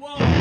Whoa.